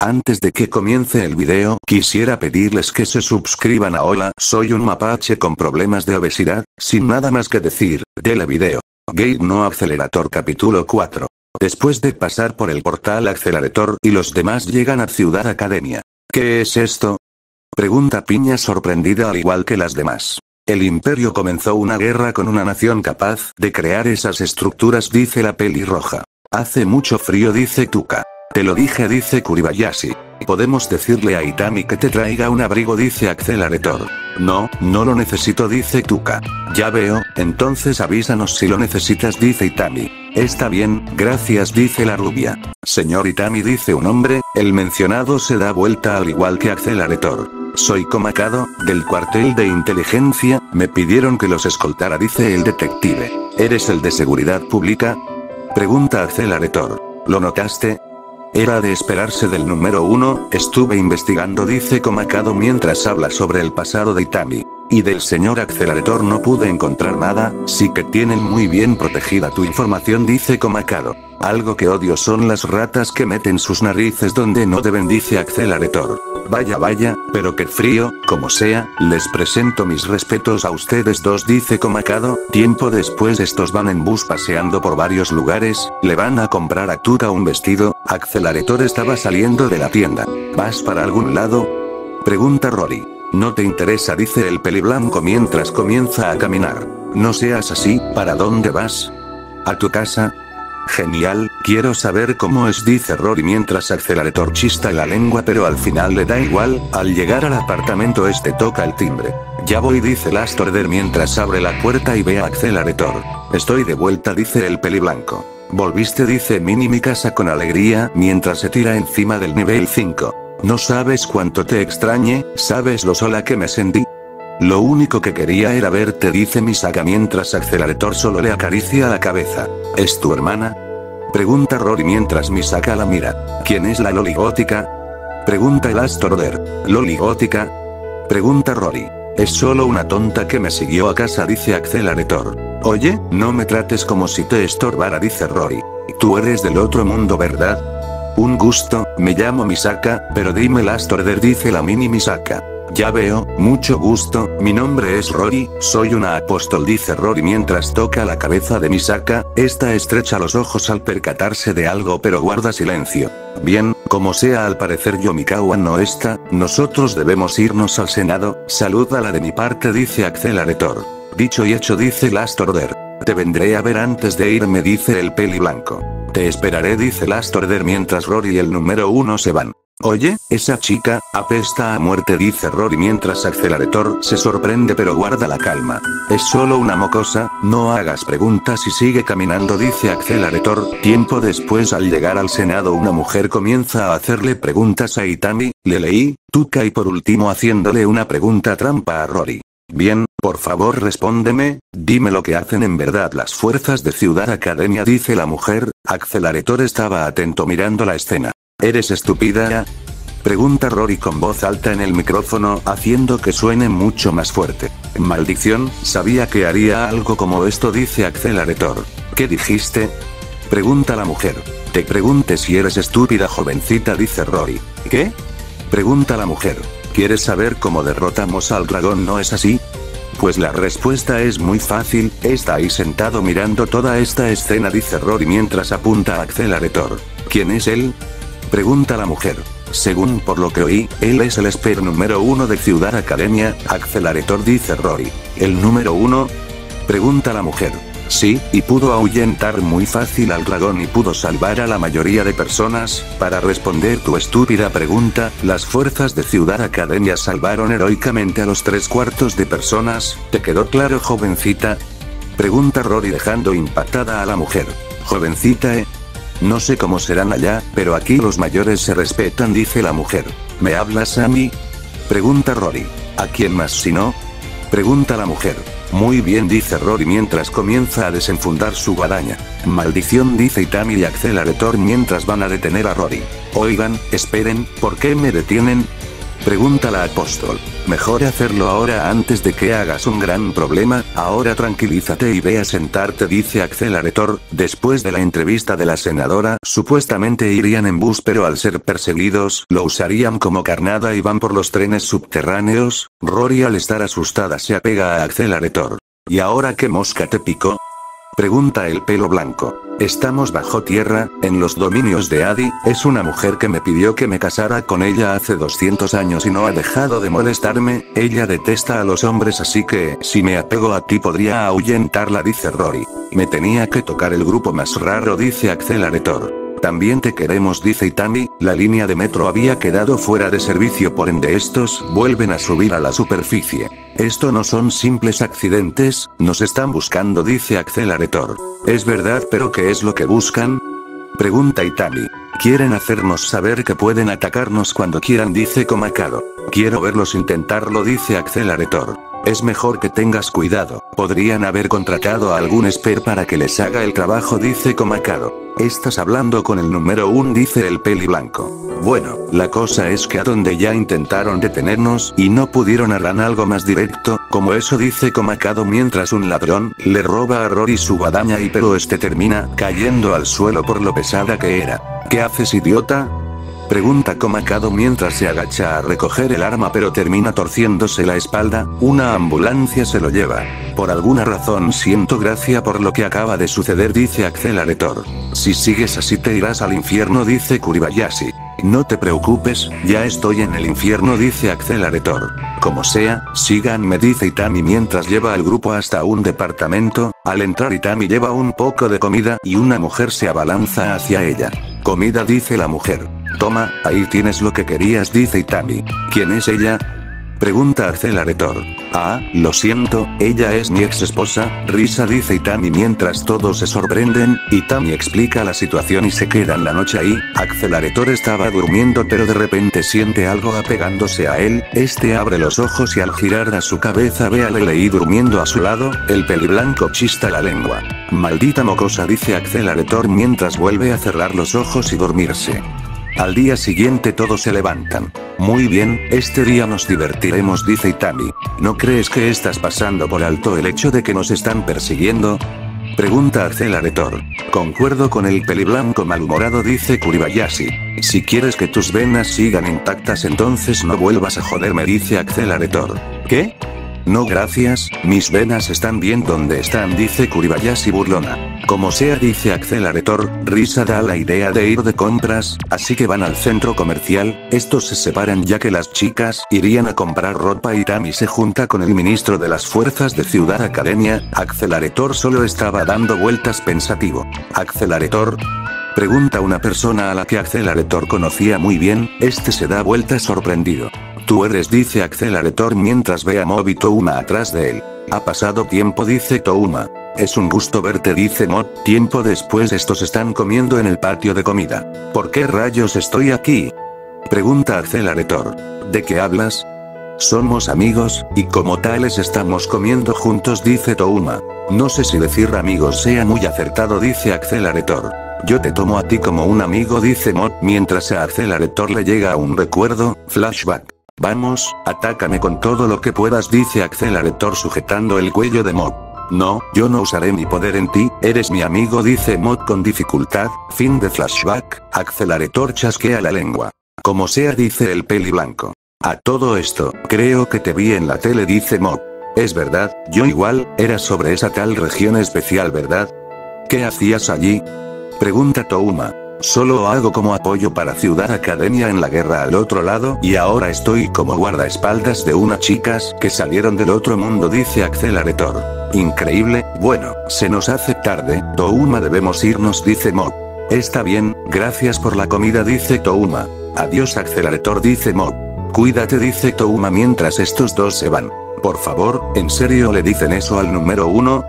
Antes de que comience el video, quisiera pedirles que se suscriban a Hola, soy un mapache con problemas de obesidad, sin nada más que decir, dele video. Gate No Accelerator capítulo 4. Después de pasar por el portal Accelerator y los demás llegan a Ciudad Academia. ¿Qué es esto? Pregunta Piña sorprendida al igual que las demás. El imperio comenzó una guerra con una nación capaz de crear esas estructuras dice la pelirroja. Hace mucho frío dice Tuka. Te lo dije dice Kuribayashi. Podemos decirle a Itami que te traiga un abrigo dice Accelerator. No, no lo necesito dice Tuka. Ya veo, entonces avísanos si lo necesitas dice Itami. Está bien, gracias dice la rubia. Señor Itami dice un hombre, el mencionado se da vuelta al igual que Accelerator. Soy Komakado, del cuartel de inteligencia, me pidieron que los escoltara dice el detective. ¿Eres el de seguridad pública? Pregunta Accelerator. ¿Lo notaste? Era de esperarse del número uno, estuve investigando dice Komakado mientras habla sobre el pasado de Itami. Y del señor Accelerator no pude encontrar nada, sí que tienen muy bien protegida tu información dice Komakado. Algo que odio son las ratas que meten sus narices donde no deben dice Accelerator. Vaya vaya, pero qué frío, como sea, les presento mis respetos a ustedes dos dice Comacado, tiempo después estos van en bus paseando por varios lugares, le van a comprar a Tuta un vestido, Accelerator estaba saliendo de la tienda. ¿Vas para algún lado? Pregunta Rory. No te interesa dice el peliblanco mientras comienza a caminar. No seas así, ¿para dónde vas? ¿A tu casa? Genial, quiero saber cómo es dice Rory mientras Accelerator chista la lengua pero al final le da igual, al llegar al apartamento este toca el timbre. Ya voy dice Last Order mientras abre la puerta y ve a Accelerator. Estoy de vuelta dice el peliblanco. Volviste dice Mini mi casa con alegría mientras se tira encima del nivel 5. No sabes cuánto te extrañe, sabes lo sola que me sentí. Lo único que quería era verte dice Misaka mientras Accelerator solo le acaricia la cabeza. ¿Es tu hermana? Pregunta Rory mientras Misaka la mira. ¿Quién es la Loli gótica? Pregunta el Astorder. ¿Loli gótica? Pregunta Rory. Es solo una tonta que me siguió a casa dice Accelerator. Oye, no me trates como si te estorbara dice Rory. Tú eres del otro mundo ¿verdad? Un gusto, me llamo Misaka, pero dime Astorder dice la mini Misaka. Ya veo, mucho gusto, mi nombre es Rory, soy una apóstol dice Rory mientras toca la cabeza de Misaka, esta estrecha los ojos al percatarse de algo pero guarda silencio. Bien, como sea al parecer Yomikawa no está, nosotros debemos irnos al Senado, salúdala de mi parte dice Accelerator. Dicho y hecho dice Last Order. Te vendré a ver antes de irme dice el peli blanco. Te esperaré dice Last Order mientras Rory y el número uno se van. Oye, esa chica, apesta a muerte dice Rory mientras Accelerator se sorprende pero guarda la calma. Es solo una mocosa, no hagas preguntas y sigue caminando dice Accelerator, tiempo después al llegar al Senado una mujer comienza a hacerle preguntas a Itami, le leí, Tuka y por último haciéndole una pregunta trampa a Rory. Bien, por favor respóndeme, dime lo que hacen en verdad las fuerzas de Ciudad Academia dice la mujer, Accelerator estaba atento mirando la escena. ¿Eres estúpida? Pregunta Rory con voz alta en el micrófono, haciendo que suene mucho más fuerte. Maldición, sabía que haría algo como esto dice Accelerator. ¿Qué dijiste? Pregunta la mujer. Te pregunte si eres estúpida jovencita dice Rory. ¿Qué? Pregunta la mujer. ¿Quieres saber cómo derrotamos al dragón no es así? Pues la respuesta es muy fácil, está ahí sentado mirando toda esta escena dice Rory mientras apunta a Accelerator. ¿Quién es él? Pregunta la mujer. Según por lo que oí, él es el esper número uno de Ciudad Academia, Accelerator dice Rory. ¿El número uno? Pregunta la mujer. Sí, y pudo ahuyentar muy fácil al dragón y pudo salvar a la mayoría de personas, para responder tu estúpida pregunta, las fuerzas de Ciudad Academia salvaron heroicamente a los tres cuartos de personas, ¿te quedó claro jovencita? Pregunta Rory dejando impactada a la mujer. Jovencita, eh, no sé cómo serán allá, pero aquí los mayores se respetan, dice la mujer. ¿Me hablas a mí? Pregunta Rory. ¿A quién más si no? Pregunta la mujer. Muy bien, dice Rory mientras comienza a desenfundar su guadaña. Maldición, dice Itami y Accelerator mientras van a detener a Rory. Oigan, esperen, ¿por qué me detienen? Pregunta la apóstol. Mejor hacerlo ahora antes de que hagas un gran problema, ahora tranquilízate y ve a sentarte dice Accelerator, después de la entrevista de la senadora, supuestamente irían en bus pero al ser perseguidos, lo usarían como carnada y van por los trenes subterráneos, Rory al estar asustada se apega a Accelerator. ¿Y ahora qué mosca te picó? Pregunta el pelo blanco. Estamos bajo tierra, en los dominios de Adi, es una mujer que me pidió que me casara con ella hace 200 años y no ha dejado de molestarme, ella detesta a los hombres así que, si me apego a ti podría ahuyentarla dice Rory. Me tenía que tocar el grupo más raro dice Accelerator. También te queremos dice Itami, la línea de metro había quedado fuera de servicio por ende estos vuelven a subir a la superficie. Esto no son simples accidentes, nos están buscando dice Accelerator. Es verdad pero ¿qué es lo que buscan? Pregunta Itami. Quieren hacernos saber que pueden atacarnos cuando quieran dice Komakado. Quiero verlos intentarlo dice Accelerator. Es mejor que tengas cuidado, podrían haber contratado a algún esper para que les haga el trabajo dice Komakado. Estás hablando con el número 1 dice el peli blanco. Bueno, la cosa es que a donde ya intentaron detenernos y no pudieron harán algo más directo, como eso dice Komakado mientras un ladrón le roba a Rory su guadaña y pero este termina cayendo al suelo por lo pesada que era. ¿Qué haces idiota? Pregunta Comacado mientras se agacha a recoger el arma pero termina torciéndose la espalda, una ambulancia se lo lleva. Por alguna razón siento gracia por lo que acaba de suceder dice Accelerator. Si sigues así te irás al infierno dice Kuribayashi. No te preocupes, ya estoy en el infierno dice Accelerator. Como sea, síganme dice Itami mientras lleva al grupo hasta un departamento, al entrar Itami lleva un poco de comida y una mujer se abalanza hacia ella. Comida dice la mujer. Toma, ahí tienes lo que querías dice Itami. ¿Quién es ella? Pregunta Accelerator. Ah, lo siento, ella es mi ex esposa, risa dice Itami mientras todos se sorprenden, Itami explica la situación y se quedan la noche ahí, Accelerator estaba durmiendo pero de repente siente algo apegándose a él, este abre los ojos y al girar a su cabeza ve a Lelei durmiendo a su lado, el peliblanco chista la lengua. Maldita mocosa dice Accelerator mientras vuelve a cerrar los ojos y dormirse. Al día siguiente todos se levantan. Muy bien, este día nos divertiremos dice Itami. ¿No crees que estás pasando por alto el hecho de que nos están persiguiendo? Pregunta Accelerator. Concuerdo con el peliblanco malhumorado dice Kuribayashi. Si quieres que tus venas sigan intactas entonces no vuelvas a joderme dice Accelerator. ¿Qué? No gracias, mis venas están bien donde están dice Kuribayashi burlona. Como sea dice Accelerator, Risa da la idea de ir de compras, así que van al centro comercial, estos se separan ya que las chicas irían a comprar ropa y Tami se junta con el ministro de las fuerzas de Ciudad Academia, Accelerator solo estaba dando vueltas pensativo. Accelerator, Pregunta una persona a la que Accelerator conocía muy bien, este se da vuelta sorprendido. Tú eres dice Accelerator mientras ve a Mob y Touma atrás de él. Ha pasado tiempo dice Touma. Es un gusto verte dice Mob, tiempo después estos están comiendo en el patio de comida. ¿Por qué rayos estoy aquí? Pregunta Accelerator. ¿De qué hablas? Somos amigos, y como tales estamos comiendo juntos dice Touma. No sé si decir amigos sea muy acertado dice Accelerator. Yo te tomo a ti como un amigo dice Mod mientras a Accelerator le llega un recuerdo, flashback. Vamos, atácame con todo lo que puedas dice Accelerator sujetando el cuello de Mod. No, yo no usaré mi poder en ti, eres mi amigo dice Mod con dificultad, fin de flashback, Accelerator chasquea la lengua. Como sea dice el peli blanco. A todo esto, creo que te vi en la tele dice Mod. Es verdad, yo igual, era sobre esa tal región especial verdad. ¿Qué hacías allí? Pregunta Touma. Solo hago como apoyo para Ciudad Academia en la guerra al otro lado y ahora estoy como guardaespaldas de unas chicas que salieron del otro mundo dice Accelerator. Increíble, bueno, se nos hace tarde, Touma debemos irnos dice Mob. Está bien, gracias por la comida dice Touma. Adiós Accelerator dice Mob. Cuídate dice Touma mientras estos dos se van. Por favor, ¿en serio le dicen eso al número uno?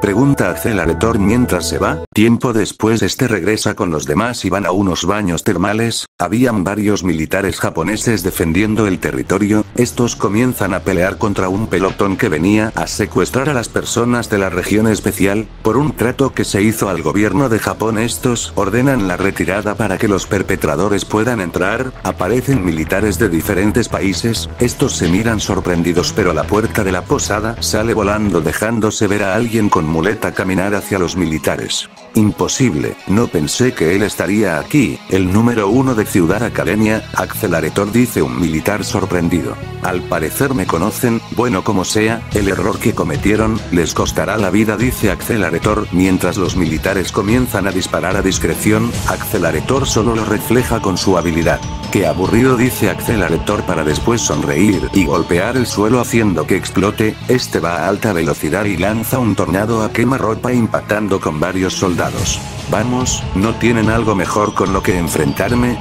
Pregunta Accelerator mientras se va, tiempo después este regresa con los demás y van a unos baños termales, habían varios militares japoneses defendiendo el territorio, estos comienzan a pelear contra un pelotón que venía a secuestrar a las personas de la región especial, por un trato que se hizo al gobierno de Japón estos ordenan la retirada para que los perpetradores puedan entrar, aparecen militares de diferentes países, estos se miran sorprendidos pero la puerta de la posada sale volando dejándose ver a alguien con muleta caminar hacia los militares. Imposible, no pensé que él estaría aquí, el número uno de Ciudad Academia, Accelerator dice un militar sorprendido. Al parecer me conocen, bueno como sea, el error que cometieron, les costará la vida dice Accelerator, mientras los militares comienzan a disparar a discreción, Accelerator solo lo refleja con su habilidad. Qué aburrido dice Accelerator para después sonreír y golpear el suelo haciendo que explote, este va a alta velocidad y lanza un tornado a quemarropa impactando con varios soldados. Vamos, ¿no tienen algo mejor con lo que enfrentarme?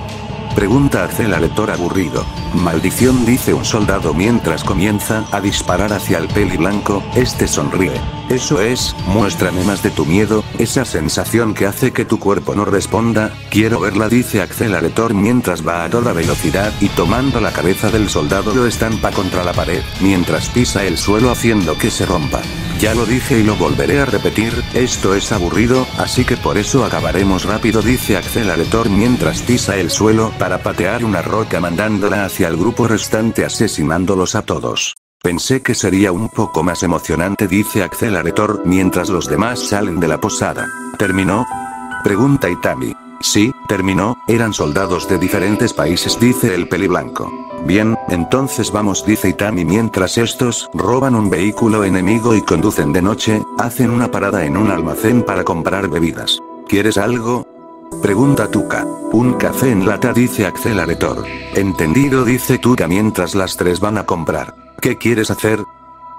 Pregunta Accelerator aburrido. Maldición dice un soldado mientras comienza a disparar hacia el peli blanco, este sonríe. Eso es, muéstrame más de tu miedo, esa sensación que hace que tu cuerpo no responda, quiero verla dice Accelerator mientras va a toda velocidad y tomando la cabeza del soldado lo estampa contra la pared, mientras pisa el suelo haciendo que se rompa. Ya lo dije y lo volveré a repetir, esto es aburrido, así que por eso acabaremos rápido dice Accelerator mientras pisa el suelo para patear una roca mandándola hacia el grupo restante asesinándolos a todos. Pensé que sería un poco más emocionante dice Accelerator mientras los demás salen de la posada. ¿Terminó? Pregunta Itami. Sí, terminó, eran soldados de diferentes países dice el peliblanco. Bien, entonces vamos dice Itami mientras estos roban un vehículo enemigo y conducen de noche, hacen una parada en un almacén para comprar bebidas. ¿Quieres algo? Pregunta Tuca. Un café en lata dice Accelerator. Entendido dice Tuca mientras las tres van a comprar. ¿Qué quieres hacer?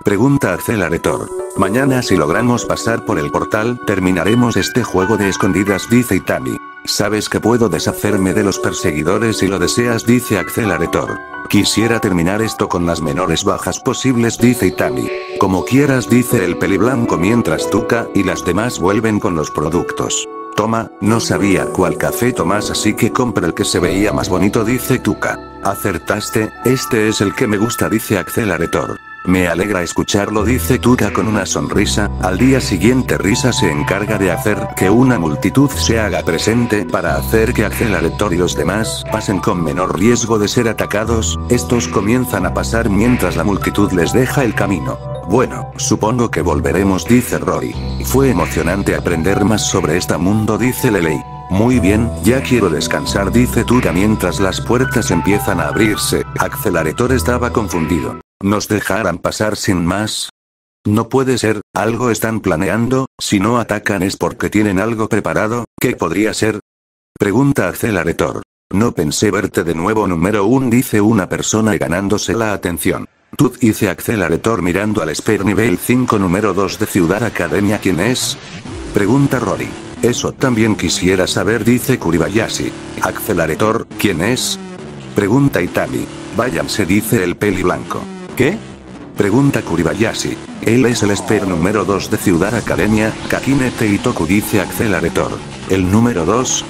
Pregunta Accelerator. Mañana si logramos pasar por el portal terminaremos este juego de escondidas dice Itami. Sabes que puedo deshacerme de los perseguidores si lo deseas dice Accelerator. Quisiera terminar esto con las menores bajas posibles dice Itami. Como quieras dice el peliblanco mientras Tuca y las demás vuelven con los productos. Toma, no sabía cuál café tomas así que compra el que se veía más bonito dice Tuca. Acertaste, este es el que me gusta dice Accelerator. Me alegra escucharlo dice Tuca con una sonrisa, al día siguiente Risa se encarga de hacer que una multitud se haga presente para hacer que Accelerator y los demás pasen con menor riesgo de ser atacados, estos comienzan a pasar mientras la multitud les deja el camino. Bueno, supongo que volveremos dice Rory. Fue emocionante aprender más sobre este mundo dice Lelei. Muy bien, ya quiero descansar dice Tuca mientras las puertas empiezan a abrirse, Accelerator estaba confundido. ¿Nos dejarán pasar sin más? No puede ser, algo están planeando, si no atacan es porque tienen algo preparado, ¿qué podría ser? Pregunta Accelerator. No pensé verte de nuevo número 1 dice una persona ganándose la atención. Tut dice Accelerator mirando al Esper nivel 5 número 2 de Ciudad Academia ¿quién es? Pregunta Rory. Eso también quisiera saber dice Kuribayashi. Accelerator, ¿quién es? Pregunta Itami. Váyanse dice el peli blanco. ¿Qué? Pregunta Kuribayashi. Él es el Esper número 2 de Ciudad Academia, Kakine Teitoku dice Accelerator. ¿El número 2?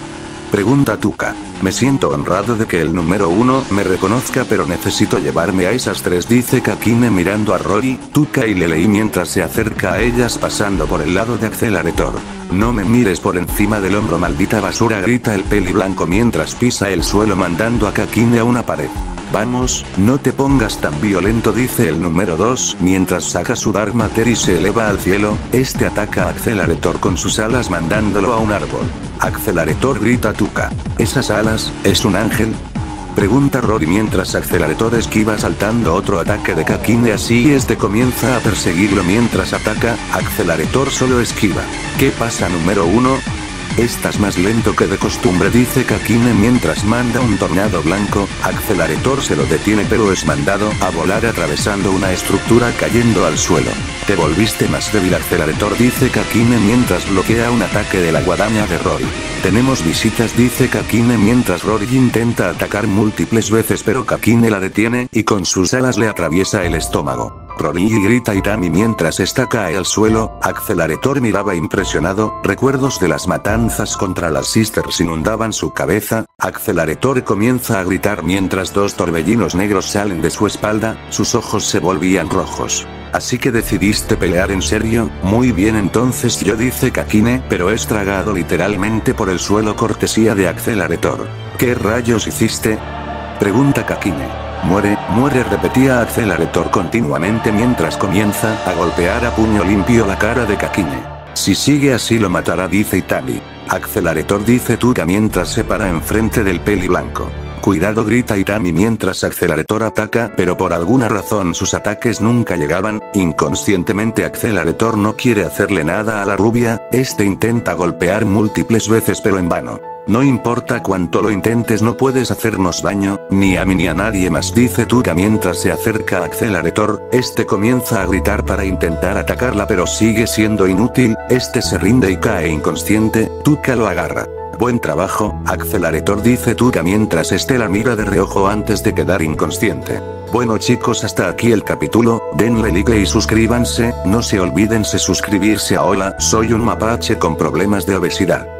Pregunta Tuca. Me siento honrado de que el número 1 me reconozca pero necesito llevarme a esas tres dice Kakine mirando a Rory, Tuca y Lelei mientras se acerca a ellas pasando por el lado de Accelerator. No me mires por encima del hombro maldita basura grita el peli blanco mientras pisa el suelo mandando a Kakine a una pared. Vamos, no te pongas tan violento dice el número 2 mientras saca su Dark Matter y se eleva al cielo, este ataca a Accelerator con sus alas mandándolo a un árbol. Accelerator grita Tuca. ¿Esas alas, es un ángel? Pregunta Rory mientras Accelerator esquiva saltando otro ataque de Kakine así este comienza a perseguirlo mientras ataca, Accelerator solo esquiva. ¿Qué pasa número 1? Estás más lento que de costumbre dice Kakine mientras manda un tornado blanco, Accelerator se lo detiene pero es mandado a volar atravesando una estructura cayendo al suelo. Te volviste más débil Accelerator dice Kakine mientras bloquea un ataque de la guadaña de Rory. Tenemos visitas dice Kakine mientras Rory intenta atacar múltiples veces pero Kakine la detiene y con sus alas le atraviesa el estómago. Broly grita Itami mientras esta cae al suelo, Accelerator miraba impresionado, recuerdos de las matanzas contra las Sisters inundaban su cabeza, Accelerator comienza a gritar mientras dos torbellinos negros salen de su espalda, sus ojos se volvían rojos. Así que decidiste pelear en serio, muy bien entonces yo dice Kakine, pero es tragado literalmente por el suelo cortesía de Accelerator. ¿Qué rayos hiciste? Pregunta Kakine. Muere, muere repetía Accelerator continuamente mientras comienza a golpear a puño limpio la cara de Kakine. Si sigue así lo matará dice Itami. Accelerator dice Tuka mientras se para enfrente del peli blanco. Cuidado grita Itami mientras Accelerator ataca pero por alguna razón sus ataques nunca llegaban, inconscientemente Accelerator no quiere hacerle nada a la rubia, este intenta golpear múltiples veces pero en vano. No importa cuánto lo intentes no puedes hacernos daño, ni a mí ni a nadie más dice Tuka mientras se acerca a Accelerator, este comienza a gritar para intentar atacarla pero sigue siendo inútil, este se rinde y cae inconsciente, Tuka lo agarra. Buen trabajo, Accelerator dice Tuka mientras este la mira de reojo antes de quedar inconsciente. Bueno chicos hasta aquí el capítulo, denle like y suscríbanse, no se olviden de suscribirse a Hola, soy un mapache con problemas de obesidad.